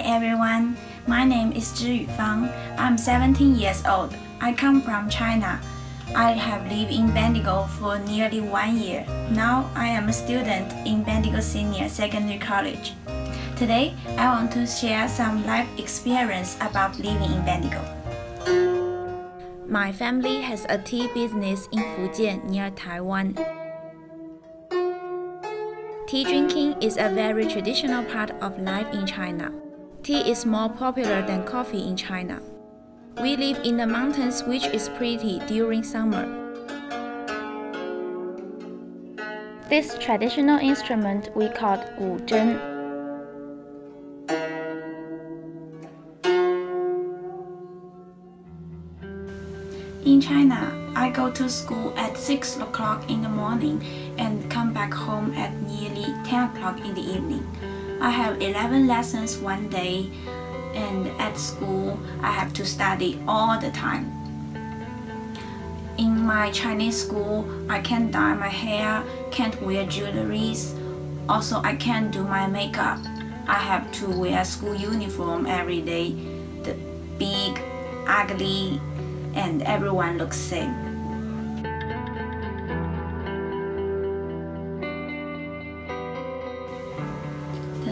everyone. My name is Zhiyu Fang. I'm 17 years old. I come from China. I have lived in Bendigo for nearly one year. Now I am a student in Bendigo Senior Secondary College. Today, I want to share some life experience about living in Bendigo. My family has a tea business in Fujian near Taiwan. Tea drinking is a very traditional part of life in China. Tea is more popular than coffee in China. We live in the mountains which is pretty during summer. This traditional instrument we call guzheng. In China, I go to school at 6 o'clock in the morning and come back home at nearly 10 o'clock in the evening. I have 11 lessons one day and at school I have to study all the time. In my Chinese school, I can't dye my hair, can't wear jewelries, also I can't do my makeup. I have to wear school uniform every day, the big, ugly, and everyone looks same.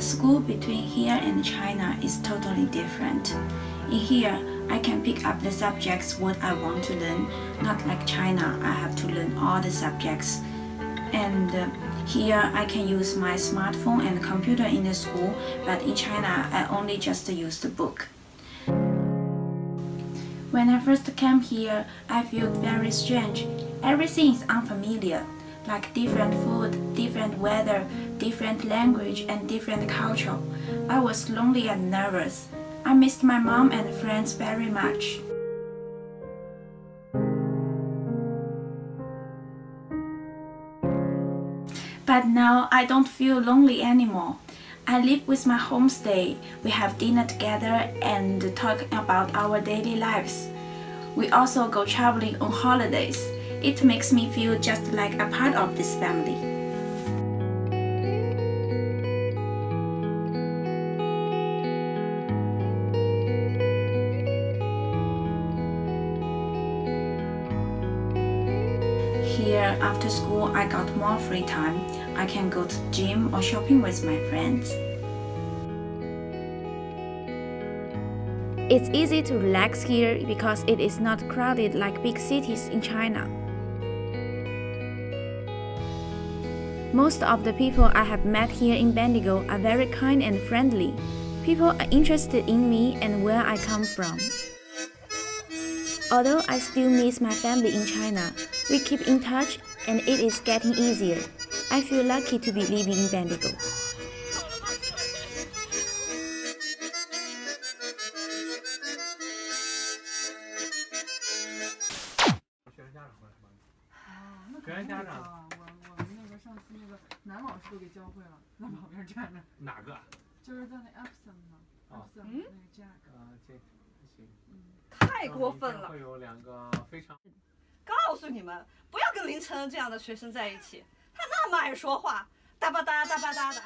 The school between here and China is totally different. In here, I can pick up the subjects what I want to learn, not like China, I have to learn all the subjects. And uh, here I can use my smartphone and computer in the school, but in China I only just use the book. When I first came here, I felt very strange. Everything is unfamiliar, like different food, different weather, different language, and different culture. I was lonely and nervous. I missed my mom and friends very much. But now I don't feel lonely anymore. I live with my homestay. We have dinner together and talk about our daily lives. We also go traveling on holidays. It makes me feel just like a part of this family. Here, after school, I got more free time. I can go to gym or shopping with my friends. It's easy to relax here because it is not crowded like big cities in China. Most of the people I have met here in Bendigo are very kind and friendly. People are interested in me and where I come from. Although I still miss my family in China, we keep in touch and it is getting easier. I feel lucky to be living in Bendigo. 学生家长 上次那个男老师都给教会了，在旁边站着，哪个？就是在那 Epson 呢哦，Epson 嗯那个 Jack，啊，这行。太过分了！会有两个非常 告诉你们，不要跟林晨这样的学生在一起，他那么爱说话，哒吧哒哒吧哒的。